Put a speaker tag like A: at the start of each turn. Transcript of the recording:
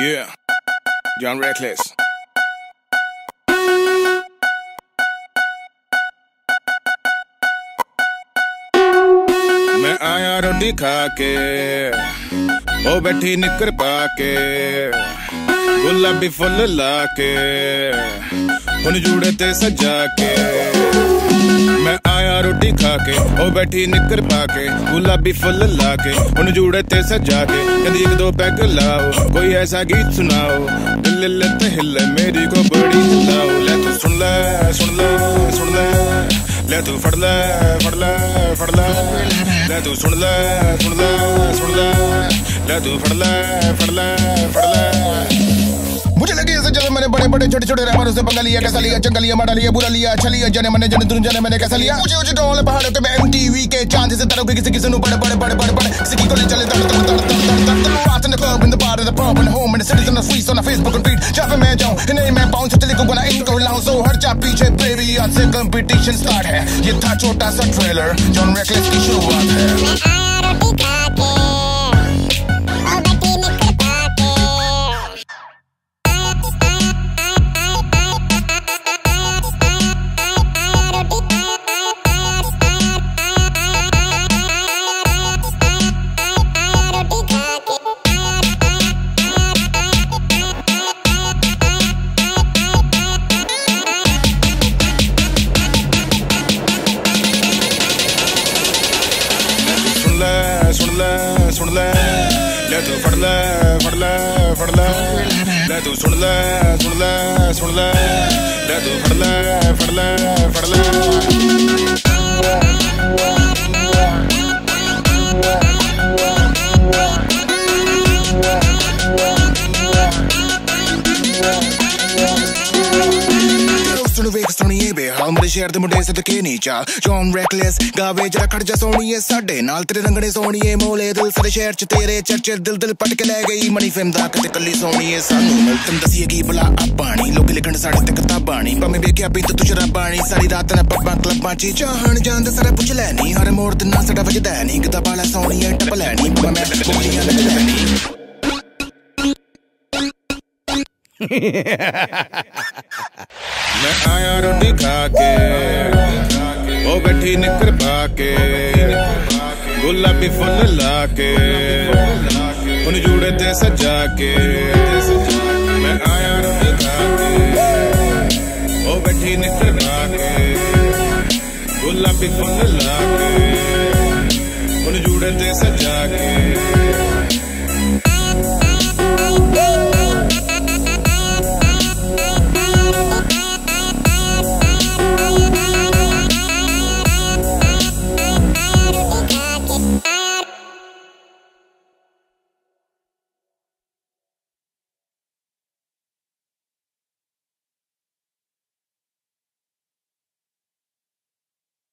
A: Yeah, John Reckless. मैं आया रोटी खा के ओ बैठी निकर पा के गुलाबी फुल ला के हुन जूड़े ते सजा के मैं ਰੋਟੀਆਂ ਰੋਟੀ ਖਾ ਕੇ ਉਹ ਬੈਠੀ ਨਿੱਕਰ ਪਾ ਕੇ ਗੁਲਾਬੀ ਫੁੱਲ ਲਾ ਕੇ ਉਹਨੂੰ ਜੂੜੇ ਤੇ ਸਜਾ ਕੇ ਕਦੀ ਇੱਕ ਦੋ ਪੈਗ ਲਾਓ ਕੋਈ ਐਸਾ ਗੀਤ ਸੁਣਾਓ ਦਿਲ ਲੱਤ ਹਿੱਲ ਮੇਰੀ ਕੋ ਬੜੀ ਹਿਲਾਓ ਲੈ ਤੂੰ ਸੁਣ ਲੈ ਸੁਣ ਲੈ ਸੁਣ ਲੈ ਲੈ ਤੂੰ ਫੜ ਲੈ ਫੜ ਲੈ ਫੜ ਲੈ ਲੈ ਤੂੰ ਸੁਣ ਲੈ ਸੁਣ ਲੈ ਸੁਣ ਲੈ ਲੈ ਤੂੰ ਫੜ ਲੈ ਫੜ ਲੈ ਫੜ
B: ਲੈ लगी ऐसे चलो मैंने बड़े बड़े छोटे छोटे रैपर से पंगा लिया, कैसा लिया, चंगा लिया मारा लिया, बुरा लिया अच्छा लिया, जने मैंने, जने तुम जने मैंने, कैसा लिया? मुझे ऊँचे टोले पहाड़ों के मैं एमटीवी के चाँद से तरफ़ किसी किसी नु बड़े बड़े बड़े बड़े बड़े किसी की गोली चले, तड़ तड़ तड़ तड़ तड़ तड़। Out in the club in the bar in the pub in the home in the cities in the streets on the Facebook and feed जहाँ पे मैं जाऊँ नहीं मैं पाऊँ चले को बना, इनको हिलाऊँ so हर जा पीछे बेबी आज से कंपटीशन स्टार्ट है। ये था छोटा सा ट्रेलर जॉन रेकलेस की शुरुआत है।
A: ले तू फड़ ले फड़ ले फड़ ले ले तू सुन ले सुन ले सुन ले ले तू फड़ ले फड़ ले फड़
B: ਬੇ ਹਮਰੇ ਸ਼ਹਿਰ ਦੇ ਮੁੰਡੇ ਸਦਕੇ ਨਹੀਂ ਚਾ ਜੌਨ ਰੈਕਲੈਸ ਗਾਵੇ ਜਰਾ ਖੜ ਜਾ ਸੋਣੀਏ ਸਾਡੇ ਨਾਲ ਤੇਰੇ ਰੰਗਣੇ ਸੋਣੀਏ ਮੋਲੇ ਦਿਲ ਸਾਰੇ ਸ਼ਹਿਰ ਚ ਤੇਰੇ ਚਰਚੇ ਦਿਲ ਦਿਲ ਪਟ ਕੇ ਲੈ ਗਈ ਮਣੀ ਫੇਮ ਦਾ ਕਿਤੇ ਕੱਲੀ ਸੋਣੀਏ ਸਾਨੂੰ ਮਿਲਤਨ ਦਸੀਏ ਕੀ ਬਲਾ ਆਪਾਣੀ ਲੋਕ ਲਿਖਣ ਸਾਡੇ ਤੇ ਕਿਤਾਬਾਂ ਨਹੀਂ ਭਾਵੇਂ ਵੇਖਿਆ ਵੀ ਤੂੰ ਸ਼ਰਾਬਾਂ ਨਹੀਂ ਸਾਰੀ ਰਾਤ ਨਾ ਪੱਬਾਂ ਕਲੱਬਾਂ ਚ ਚਾਹਣ ਜਾਂਦੇ ਸਾਰਾ ਪੁੱਛ ਲੈ ਨਹੀਂ ਹਰ ਮੋੜ ਤੇ ਨਾ ਸਾਡਾ ਵਜਦਾ ਨਹੀਂ ਕਿਤਾ ਬਾਲਾ ਸੋਣੀਏ ਟੱਪ ਲੈਣੀ ਭਾਵੇਂ ਮੈਂ ਗੋਲੀਆਂ ਲੱਗਦਾ ਨਹੀਂ
A: मैं आया रोटी खा के। ओ बैठी निकर पा के। गुलाबी फुल ला के। उन जूड़े ते सजा के। मैं आया रोटी खा के। ओ बैठी निकर पा के। गुलाबी फुल ला के। उन जूड़े ते सजा के।